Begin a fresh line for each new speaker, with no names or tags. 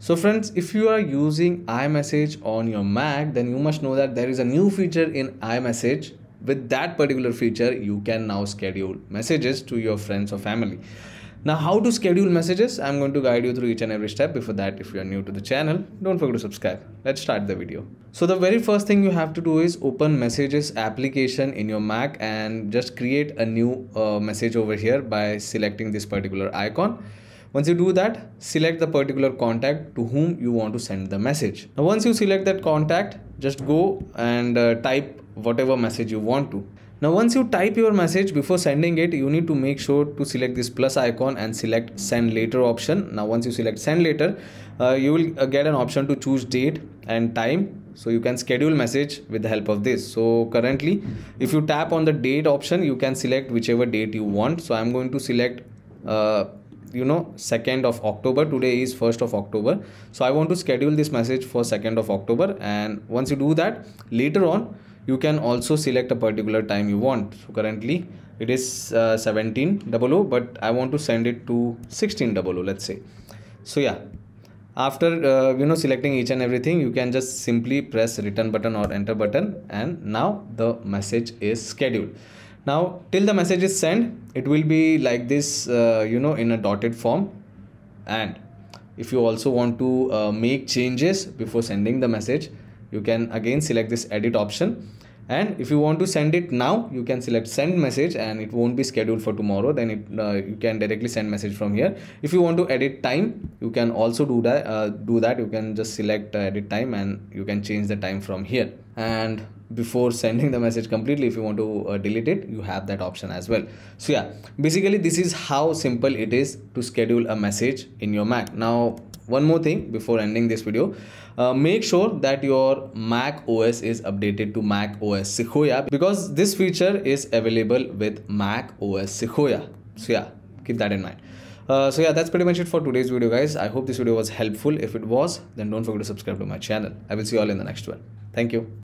So friends, if you are using iMessage on your Mac, then you must know that there is a new feature in iMessage. With that particular feature, you can now schedule messages to your friends or family. Now, how to schedule messages? I'm going to guide you through each and every step. Before that, if you are new to the channel, don't forget to subscribe. Let's start the video. So the very first thing you have to do is open messages application in your Mac and just create a new uh, message over here by selecting this particular icon once you do that, select the particular contact to whom you want to send the message. Now, once you select that contact, just go and uh, type whatever message you want to. Now, once you type your message before sending it, you need to make sure to select this plus icon and select send later option. Now, once you select send later, uh, you will uh, get an option to choose date and time. So you can schedule message with the help of this. So currently, if you tap on the date option, you can select whichever date you want. So I'm going to select uh, you know 2nd of october. Today is 1st of october. So i want to schedule this message for 2nd of october. And once you do that later on you can also select a particular time you want. So currently it is uh, 1700 but i want to send it to 1600 let's say. So yeah. After uh, you know selecting each and everything you can just simply press return button or enter button. And now the message is scheduled now till the message is sent it will be like this uh, you know in a dotted form. And if you also want to uh, make changes before sending the message you can again select this edit option and if you want to send it now you can select send message and it won't be scheduled for tomorrow. Then it uh, you can directly send message from here. If you want to edit time you can also do that uh, do that. You can just select uh, edit time and you can change the time from here. And before sending the message completely if you want to uh, delete it you have that option as well. So yeah basically this is how simple it is to schedule a message in your mac. Now one more thing before ending this video. Uh, make sure that your mac os is updated to mac os sequoia because this feature is available with mac os sequoia. So yeah keep that in mind. Uh, so yeah that's pretty much it for today's video guys. I hope this video was helpful. If it was then don't forget to subscribe to my channel. I will see you all in the next one. Thank you